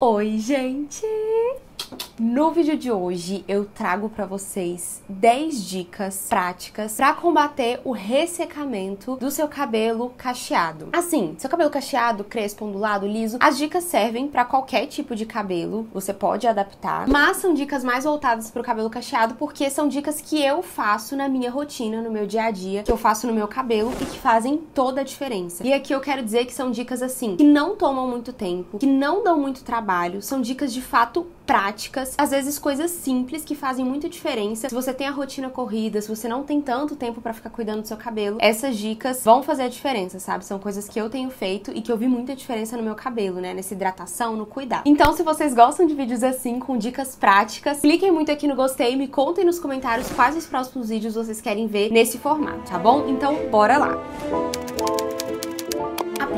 Oi, gente! No vídeo de hoje eu trago para vocês 10 dicas práticas para combater o ressecamento do seu cabelo cacheado. Assim, seu cabelo cacheado, crespo, ondulado, liso, as dicas servem para qualquer tipo de cabelo, você pode adaptar, mas são dicas mais voltadas para o cabelo cacheado porque são dicas que eu faço na minha rotina, no meu dia a dia, que eu faço no meu cabelo e que fazem toda a diferença. E aqui eu quero dizer que são dicas assim, que não tomam muito tempo, que não dão muito trabalho, são dicas de fato práticas, às vezes coisas simples que fazem muita diferença. Se você tem a rotina corrida, se você não tem tanto tempo para ficar cuidando do seu cabelo, essas dicas vão fazer a diferença, sabe? São coisas que eu tenho feito e que eu vi muita diferença no meu cabelo, né? Nessa hidratação, no cuidado. Então, se vocês gostam de vídeos assim, com dicas práticas, cliquem muito aqui no gostei e me contem nos comentários quais os próximos vídeos vocês querem ver nesse formato, tá bom? Então, bora lá!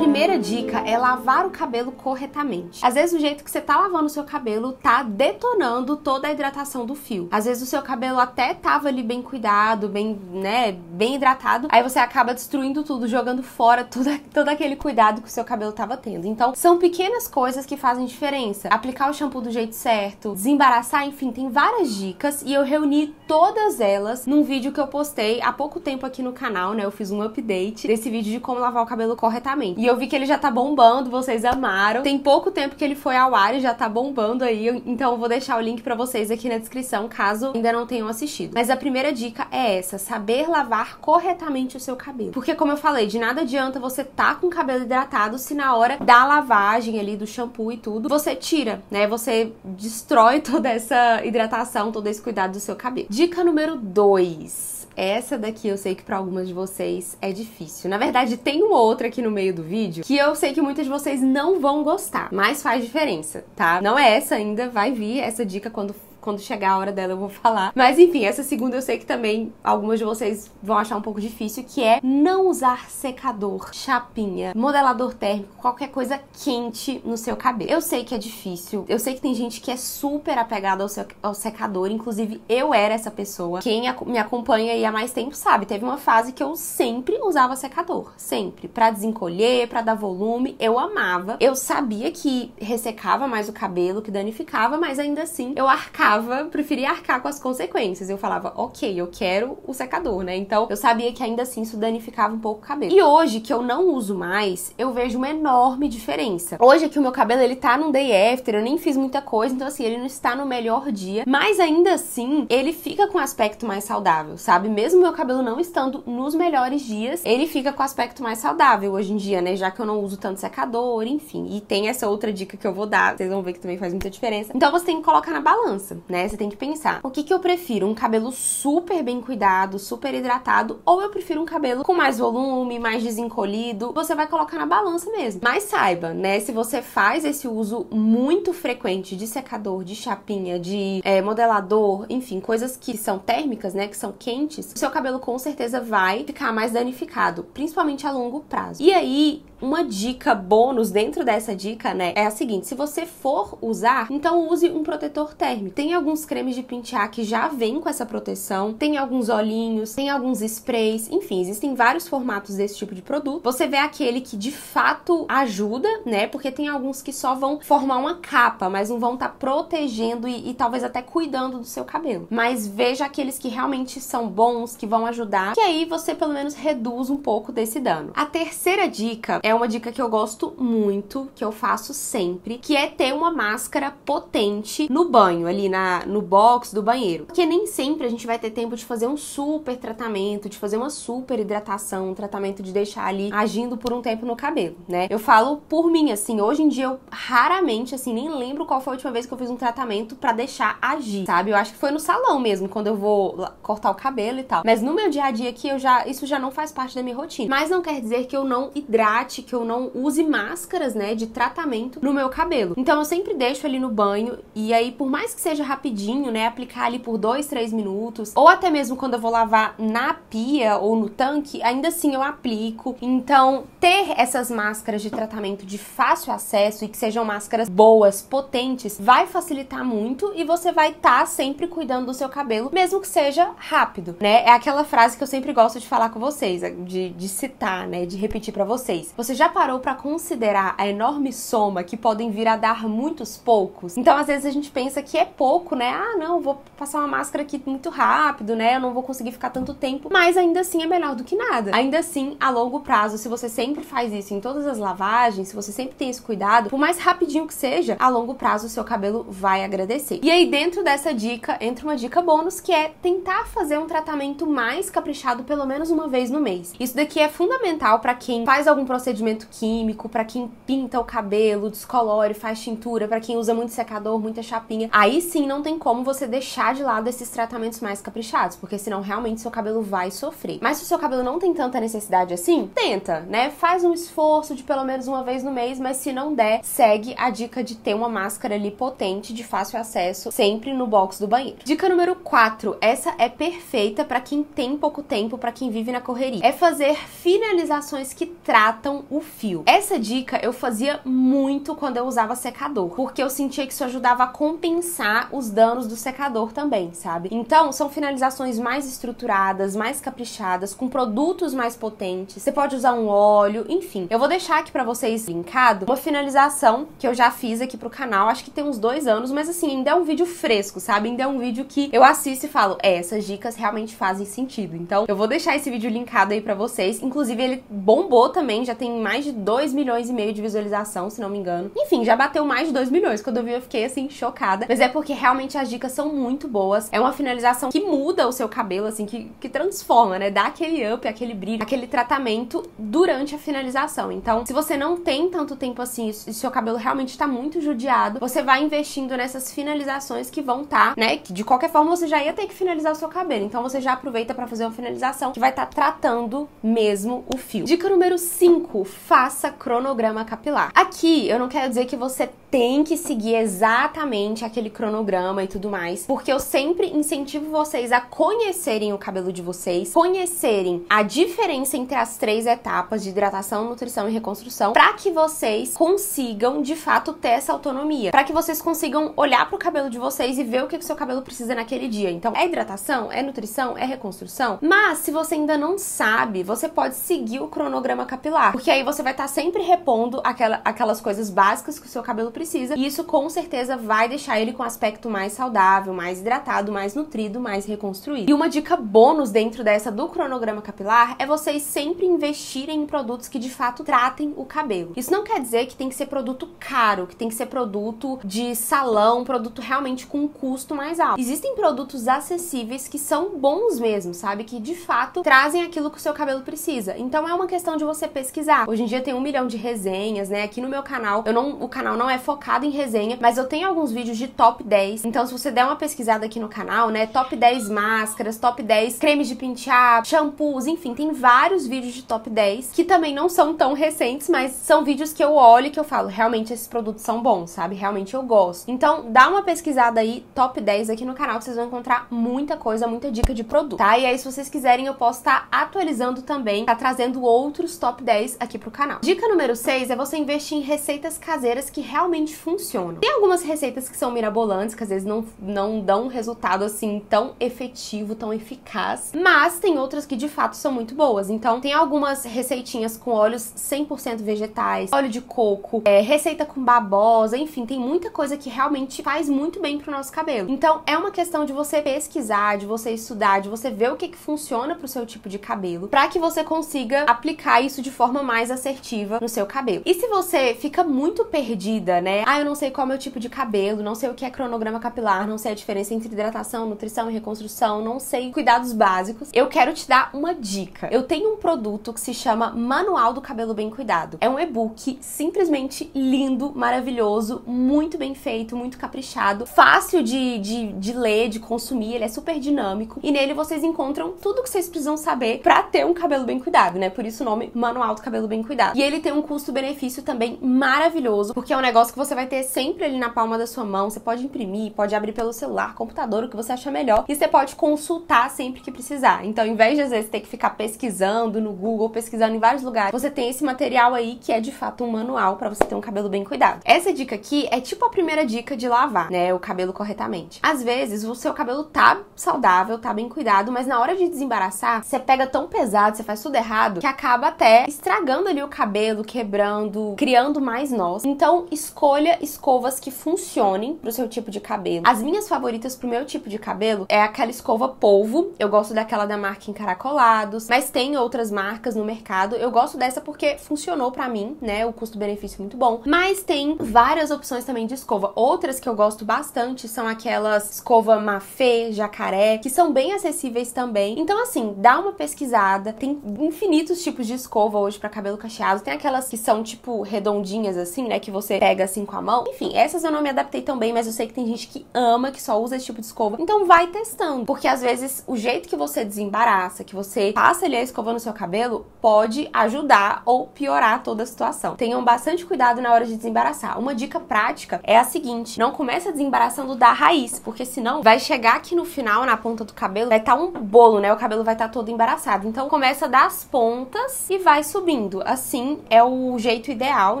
Primeira dica é lavar o cabelo corretamente. Às vezes o jeito que você tá lavando o seu cabelo tá detonando toda a hidratação do fio. Às vezes o seu cabelo até tava ali bem cuidado, bem, né, bem hidratado, aí você acaba destruindo tudo, jogando fora todo, todo aquele cuidado que o seu cabelo tava tendo. Então, são pequenas coisas que fazem diferença. Aplicar o shampoo do jeito certo, desembaraçar, enfim, tem várias dicas e eu reuni todas elas num vídeo que eu postei há pouco tempo aqui no canal, né? Eu fiz um update desse vídeo de como lavar o cabelo corretamente. E eu vi que ele já tá bombando, vocês amaram. Tem pouco tempo que ele foi ao ar e já tá bombando aí, então eu vou deixar o link para vocês aqui na descrição, caso ainda não tenham assistido. Mas a primeira dica é essa, saber lavar corretamente o seu cabelo. Porque como eu falei, de nada adianta você tá com o cabelo hidratado se na hora da lavagem ali do shampoo e tudo, você tira, né? Você destrói toda essa hidratação, todo esse cuidado do seu cabelo. Dica número 2 essa daqui eu sei que para algumas de vocês é difícil. Na verdade, tem uma outra aqui no meio do vídeo que eu sei que muitas de vocês não vão gostar, mas faz diferença, tá? Não é essa ainda, vai vir essa dica quando quando chegar a hora dela eu vou falar. Mas enfim, essa segunda eu sei que também algumas de vocês vão achar um pouco difícil, que é não usar secador, chapinha, modelador térmico, qualquer coisa quente no seu cabelo. Eu sei que é difícil, eu sei que tem gente que é super apegada ao, seu, ao secador, inclusive eu era essa pessoa. Quem me acompanha aí há mais tempo sabe, teve uma fase que eu sempre usava secador, sempre, para desencolher, para dar volume, eu amava. Eu sabia que ressecava mais o cabelo, que danificava, mas ainda assim eu arcava arcava, preferia arcar com as consequências. Eu falava, ok, eu quero o secador, né? Então eu sabia que ainda assim isso danificava um pouco o cabelo. E hoje, que eu não uso mais, eu vejo uma enorme diferença. Hoje que o meu cabelo ele tá num day after, eu nem fiz muita coisa, então assim, ele não está no melhor dia, mas ainda assim, ele fica com um aspecto mais saudável, sabe? Mesmo meu cabelo não estando nos melhores dias, ele fica com um aspecto mais saudável hoje em dia, né? Já que eu não uso tanto secador, enfim. E tem essa outra dica que eu vou dar, vocês vão ver que também faz muita diferença. Então você tem que colocar na balança né? Você tem que pensar, o que que eu prefiro? Um cabelo super bem cuidado, super hidratado, ou eu prefiro um cabelo com mais volume, mais desencolhido? Você vai colocar na balança mesmo. Mas saiba, né? Se você faz esse uso muito frequente de secador, de chapinha, de é, modelador, enfim, coisas que são térmicas, né? Que são quentes, o seu cabelo com certeza vai ficar mais danificado, principalmente a longo prazo. E aí, uma dica bônus dentro dessa dica, né, é a seguinte: se você for usar, então use um protetor térmico. Tem alguns cremes de pentear que já vêm com essa proteção, tem alguns olhinhos, tem alguns sprays, enfim, existem vários formatos desse tipo de produto. Você vê aquele que de fato ajuda, né? Porque tem alguns que só vão formar uma capa, mas não vão estar tá protegendo e, e talvez até cuidando do seu cabelo. Mas veja aqueles que realmente são bons, que vão ajudar, que aí você pelo menos reduz um pouco desse dano. A terceira dica é é uma dica que eu gosto muito, que eu faço sempre, que é ter uma máscara potente no banho, ali na, no box do banheiro. Porque nem sempre a gente vai ter tempo de fazer um super tratamento, de fazer uma super hidratação, um tratamento de deixar ali agindo por um tempo no cabelo, né? Eu falo por mim, assim, hoje em dia eu raramente, assim, nem lembro qual foi a última vez que eu fiz um tratamento para deixar agir, sabe? Eu acho que foi no salão mesmo, quando eu vou cortar o cabelo e tal. Mas no meu dia a dia aqui, eu já, isso já não faz parte da minha rotina. Mas não quer dizer que eu não hidrate que eu não use máscaras, né, de tratamento no meu cabelo. Então eu sempre deixo ali no banho e aí por mais que seja rapidinho, né, aplicar ali por dois, três minutos, ou até mesmo quando eu vou lavar na pia ou no tanque, ainda assim eu aplico. Então ter essas máscaras de tratamento de fácil acesso e que sejam máscaras boas, potentes, vai facilitar muito e você vai estar tá sempre cuidando do seu cabelo, mesmo que seja rápido, né? É aquela frase que eu sempre gosto de falar com vocês, de, de citar, né, de repetir para vocês. Você você já parou para considerar a enorme soma que podem vir a dar muitos poucos? Então, às vezes a gente pensa que é pouco, né? Ah, não, vou passar uma máscara aqui muito rápido, né? Eu não vou conseguir ficar tanto tempo, mas ainda assim é melhor do que nada. Ainda assim, a longo prazo, se você sempre faz isso em todas as lavagens, se você sempre tem esse cuidado, por mais rapidinho que seja, a longo prazo o seu cabelo vai agradecer. E aí, dentro dessa dica, entra uma dica bônus que é tentar fazer um tratamento mais caprichado pelo menos uma vez no mês. Isso daqui é fundamental para quem faz algum procedimento químico, para quem pinta o cabelo, descolore, faz tintura, para quem usa muito secador, muita chapinha. Aí sim não tem como você deixar de lado esses tratamentos mais caprichados, porque senão realmente seu cabelo vai sofrer. Mas se o seu cabelo não tem tanta necessidade assim, tenta, né? Faz um esforço de pelo menos uma vez no mês, mas se não der, segue a dica de ter uma máscara ali potente, de fácil acesso, sempre no box do banheiro. Dica número 4, essa é perfeita para quem tem pouco tempo, para quem vive na correria. É fazer finalizações que tratam o fio. Essa dica eu fazia muito quando eu usava secador, porque eu sentia que isso ajudava a compensar os danos do secador também, sabe? Então, são finalizações mais estruturadas, mais caprichadas, com produtos mais potentes. Você pode usar um óleo, enfim. Eu vou deixar aqui para vocês linkado uma finalização que eu já fiz aqui pro canal, acho que tem uns dois anos, mas assim, ainda é um vídeo fresco, sabe? Ainda é um vídeo que eu assisto e falo, é, essas dicas realmente fazem sentido. Então, eu vou deixar esse vídeo linkado aí para vocês. Inclusive, ele bombou também, já tem mais de 2 milhões e meio de visualização, se não me engano. Enfim, já bateu mais de 2 milhões. Quando eu vi, eu fiquei assim, chocada. Mas é porque realmente as dicas são muito boas. É uma finalização que muda o seu cabelo, assim, que, que transforma, né? Dá aquele up, aquele brilho, aquele tratamento durante a finalização. Então, se você não tem tanto tempo assim e seu cabelo realmente tá muito judiado, você vai investindo nessas finalizações que vão estar, tá, né? Que de qualquer forma você já ia ter que finalizar o seu cabelo. Então você já aproveita para fazer uma finalização que vai estar tá tratando mesmo o fio. Dica número 5: faça cronograma capilar. Aqui eu não quero dizer que você tem que seguir exatamente aquele cronograma e tudo mais, porque eu sempre incentivo vocês a conhecerem o cabelo de vocês, conhecerem a diferença entre as três etapas de hidratação, nutrição e reconstrução, para que vocês consigam de fato ter essa autonomia, para que vocês consigam olhar para o cabelo de vocês e ver o que o seu cabelo precisa naquele dia. Então, é hidratação, é nutrição, é reconstrução. Mas se você ainda não sabe, você pode seguir o cronograma capilar, porque aí você vai estar tá sempre repondo aquela, aquelas coisas básicas que o seu cabelo precisa, e isso com certeza vai deixar ele com aspecto mais saudável, mais hidratado, mais nutrido, mais reconstruído. E uma dica bônus dentro dessa do cronograma capilar é vocês sempre investirem em produtos que de fato tratem o cabelo. Isso não quer dizer que tem que ser produto caro, que tem que ser produto de salão, produto realmente com um custo mais alto. Existem produtos acessíveis que são bons mesmo, sabe? Que de fato trazem aquilo que o seu cabelo precisa. Então é uma questão de você pesquisar. Hoje em dia tem um milhão de resenhas, né? Aqui no meu canal, eu não, o canal não é focado em resenha, mas eu tenho alguns vídeos de top 10. Então, se você der uma pesquisada aqui no canal, né? Top 10 máscaras, top 10 cremes de pentear, shampoos, enfim, tem vários vídeos de top 10 que também não são tão recentes, mas são vídeos que eu olho e que eu falo, realmente esses produtos são bons, sabe? Realmente eu gosto. Então, dá uma pesquisada aí, top 10 aqui no canal, que vocês vão encontrar muita coisa, muita dica de produto, tá? E aí, se vocês quiserem, eu posso estar tá atualizando também, tá trazendo outros top 10 aqui pro canal. Dica número 6 é você investir em receitas caseiras que realmente funcionam. Tem algumas receitas que são mirabolantes, que às vezes não, não dão um resultado assim tão efetivo, tão eficaz, mas tem outras que de fato são muito boas. Então, tem algumas receitinhas com óleos 100% vegetais, óleo de coco, é, receita com babosa, enfim, tem muita coisa que realmente faz muito bem pro nosso cabelo. Então, é uma questão de você pesquisar, de você estudar, de você ver o que, que funciona pro seu tipo de cabelo, para que você consiga aplicar isso de forma mais assertiva no seu cabelo. E se você fica muito perdida, né? Ah, eu não sei qual é o meu tipo de cabelo, não sei o que é cronograma capilar, não sei a diferença entre hidratação, nutrição e reconstrução, não sei cuidados básicos. Eu quero te dar uma dica. Eu tenho um produto que se chama Manual do Cabelo Bem Cuidado. É um e-book simplesmente lindo, maravilhoso, muito bem feito, muito caprichado, fácil de, de, de ler, de consumir, ele é super dinâmico e nele vocês encontram tudo que vocês precisam saber para ter um cabelo bem cuidado, né? Por isso o nome Manual do Cabelo Bem Cuidado. E ele tem um custo-benefício também maravilhoso, porque é um negócio que você vai ter sempre ali na palma da sua mão. Você pode imprimir, pode abrir pelo celular, computador, o que você achar melhor. E você pode consultar sempre que precisar. Então, ao invés de às vezes ter que ficar pesquisando no Google, pesquisando em vários lugares, você tem esse material aí que é de fato um manual para você ter um cabelo bem cuidado. Essa dica aqui é tipo a primeira dica de lavar, né, o cabelo corretamente. Às vezes o seu cabelo tá saudável, tá bem cuidado, mas na hora de desembaraçar, você pega tão pesado, você faz tudo errado, que acaba até estragando ali o cabelo, quebrando, criando mais nós. Então, escolha escovas que funcionem pro seu tipo de cabelo. As minhas favoritas pro meu tipo de cabelo é aquela escova polvo. Eu gosto daquela da marca Encaracolados, mas tem outras marcas no mercado. Eu gosto dessa porque funcionou para mim, né? O custo-benefício é muito bom. Mas tem várias opções também de escova. Outras que eu gosto bastante são aquelas escova mafê, jacaré, que são bem acessíveis também. Então, assim, dá uma pesquisada. Tem infinitos tipos de escova hoje para cabelo cacheado. Tem aquelas que são tipo redondinhas, assim, né? Que você pega assim com a mão. Enfim, essas eu não me adaptei tão bem, mas eu sei que tem gente que ama, que só usa esse tipo de escova. Então, vai testando. Porque às vezes o jeito que você desembaraça, que você passa ali a escova no seu cabelo, pode ajudar ou piorar toda a situação. Tenham bastante cuidado na hora de desembaraçar. Uma dica prática é a seguinte: não começa desembaraçando da raiz, porque senão vai chegar aqui no final, na ponta do cabelo, vai estar tá um bolo, né? O cabelo vai estar tá todo embaraçado. Então começa das pontas e vai subindo. Assim é o jeito ideal,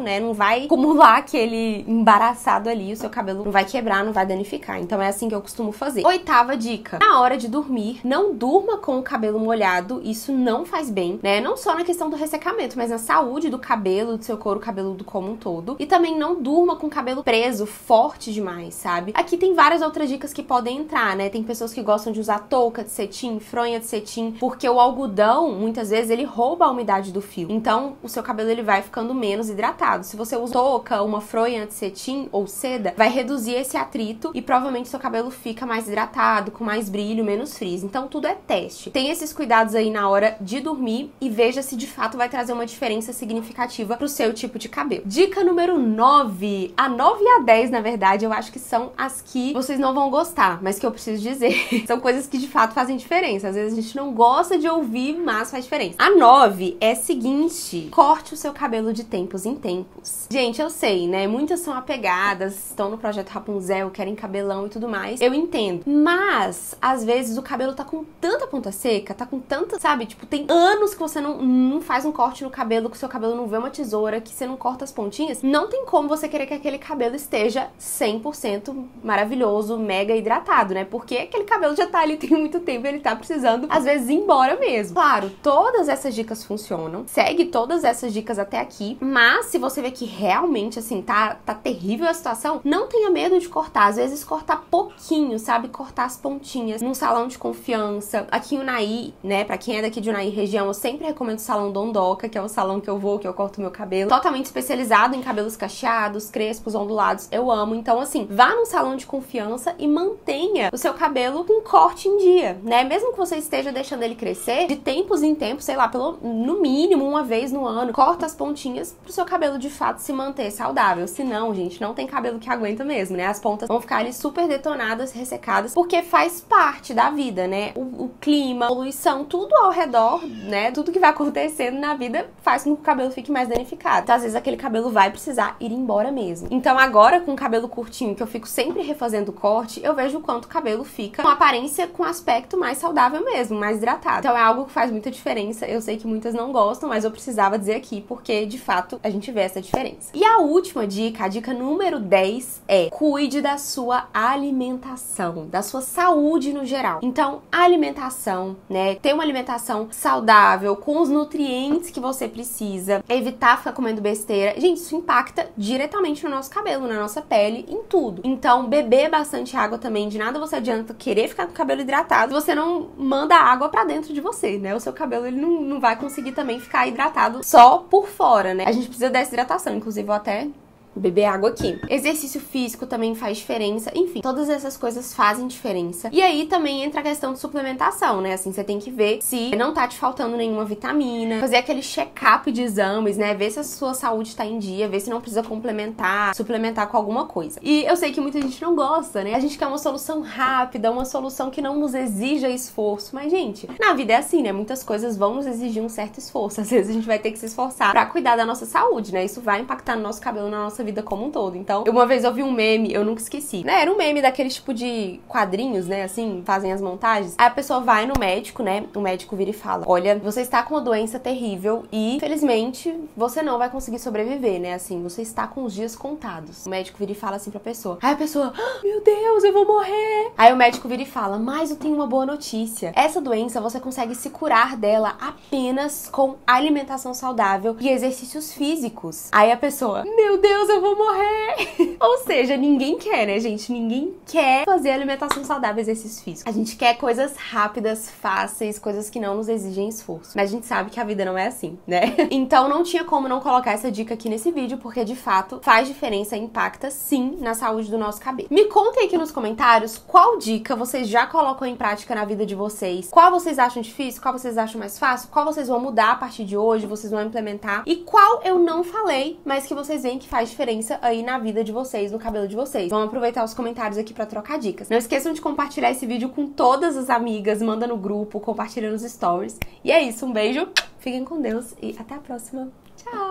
né? Não vai acumular aquele embaraçado ali, o seu cabelo não vai quebrar, não vai danificar. Então é assim que eu costumo fazer. Oitava dica: na hora de dormir, não durma com o cabelo molhado. Isso não faz bem, né? Não só na questão do ressecamento, mas na saúde do cabelo, do seu couro cabeludo como um todo. E também não durma com o cabelo preso, forte demais, sabe? Aqui tem várias outras dicas que podem entrar, né? Tem pessoas que gostam de usar touca de cetim, fronha de cetim, porque o algodão, muitas vezes, ele rouba a umidade do fio. Então, o seu cabelo ele vai ficando menos hidratado. Se você usa touca, uma fronha de cetim ou seda, vai reduzir esse atrito e provavelmente seu cabelo fica mais hidratado, com mais brilho, menos frizz. Então, tudo é teste. Tem esses cuidados aí na hora de dormir e veja se de fato vai trazer uma diferença significativa pro seu tipo de cabelo. Dica número 9. A 9 e a 10, na verdade, eu acho que são as que vocês não vão gostar, mas que eu preciso dizer. são coisas que de fato fazem diferença. Às vezes a gente não gosta de ouvir, mas faz diferença. A 9 é seguinte: corte o seu cabelo de tempos em tempos. Gente, eu sei, né? Muitas são apegadas, estão no projeto Rapunzel, querem cabelão e tudo mais. Eu entendo. Mas, às vezes, o cabelo tá com tanta ponta seca, tá com tanta, sabe? Tipo, tem anos que você não, não faz um corte no cabelo, que o seu cabelo não vê uma tesoura, que você não corta as pontinhas. Não tem como você querer que aquele cabelo esteja 100% maravilhoso, mega hidratado, né? Porque aquele cabelo já tá ali tem muito tempo, ele tá precisando, às vezes, ir embora mesmo. Claro, todas essas dicas funcionam. Segue todas essas dicas até aqui. Mas se você vê que realmente, assim, tá, tá terrível a situação, não tenha medo de cortar. Às vezes, cortar pouquinho, sabe? Cortar as pontinhas num salão de confiança. Aqui em Unai, né? Pra quem é daqui de Unai região, eu sempre recomendo o salão Dondoca, que é o salão que eu vou, que eu corto meu cabelo. Totalmente especializado em cabelos cacheados, crespos, ondulados. Eu amo. Então, assim, vá num salão de confiança e mantenha o seu cabelo com corte em dia, né? Mesmo que você esteja deixando ele crescer, de tempos em tempos, sei lá, pelo no mínimo uma vez no ano, corta as pontinhas pro seu cabelo de fato se manter saudável. Senão, gente, não tem cabelo que aguenta mesmo, né? As pontas vão ficar ali super detonadas, ressecadas, porque faz parte da vida, né? O, o clima, a poluição, tudo ao redor, né? Tudo que vai acontecendo na vida faz com que o cabelo fique mais danificado. Então, às vezes, aquele cabelo vai precisar ir embora mesmo. Então, agora com o cabelo curtinho, que eu fico sempre refazendo o corte, eu vejo o quanto o cabelo fica com aparência, com aspecto mais saudável mesmo, mais hidratado. Então, é algo que faz muita diferença. Eu sei que muitas não gostam, mas eu precisava dizer aqui, porque de fato a gente vê essa diferença. E a última dica, a dica número 10 é: cuide da sua alimentação, da sua saúde no geral. Então, alimentação, né? Ter uma alimentação saudável, com os nutrientes que você precisa, evitar ficar comendo besteira. Gente, isso impacta diretamente no nosso cabelo, na nossa pele, em tudo. Então, beber bastante água também, de nada você adianta querer ficar com o cabelo hidratado você não manda água para dentro de você, né? O seu cabelo ele não, não vai conseguir também ficar hidratado só por fora, né? A gente precisa dessa hidratação, inclusive eu até beber água aqui. Exercício físico também faz diferença. Enfim, todas essas coisas fazem diferença. E aí também entra a questão de suplementação, né? Assim, você tem que ver se não tá te faltando nenhuma vitamina, fazer aquele check-up de exames, né? Ver se a sua saúde tá em dia, ver se não precisa complementar, suplementar com alguma coisa. E eu sei que muita gente não gosta, né? A gente quer uma solução rápida, uma solução que não nos exija esforço. Mas, gente, na vida é assim, né? Muitas coisas vão nos exigir um certo esforço. Às vezes a gente vai ter que se esforçar para cuidar da nossa saúde, né? Isso vai impactar no nosso cabelo, na nossa nossa vida como um todo. Então, uma vez eu vi um meme, eu nunca esqueci, né? Era um meme daqueles tipo de quadrinhos, né? Assim, fazem as montagens. Aí a pessoa vai no médico, né? O médico vira e fala: Olha, você está com uma doença terrível e, infelizmente, você não vai conseguir sobreviver, né? Assim, você está com os dias contados. O médico vira e fala assim pra pessoa. Aí a pessoa, ah, meu Deus, eu vou morrer. Aí o médico vira e fala: Mas eu tenho uma boa notícia. Essa doença você consegue se curar dela apenas com alimentação saudável e exercícios físicos. Aí a pessoa, meu Deus, eu vou morrer. Ou seja, ninguém quer, né, gente? Ninguém quer fazer alimentação saudável, exercícios físicos. A gente quer coisas rápidas, fáceis, coisas que não nos exigem esforço. Mas a gente sabe que a vida não é assim, né? Então não tinha como não colocar essa dica aqui nesse vídeo, porque de fato faz diferença impacta sim na saúde do nosso cabelo. Me contem aqui nos comentários qual dica vocês já colocam em prática na vida de vocês. Qual vocês acham difícil, qual vocês acham mais fácil, qual vocês vão mudar a partir de hoje, vocês vão implementar e qual eu não falei, mas que vocês veem que faz diferença aí na vida de vocês, no cabelo de vocês. Vamos aproveitar os comentários aqui para trocar dicas. Não esqueçam de compartilhar esse vídeo com todas as amigas, manda no grupo, compartilha nos stories. E é isso, um beijo, fiquem com Deus e até a próxima. Tchau!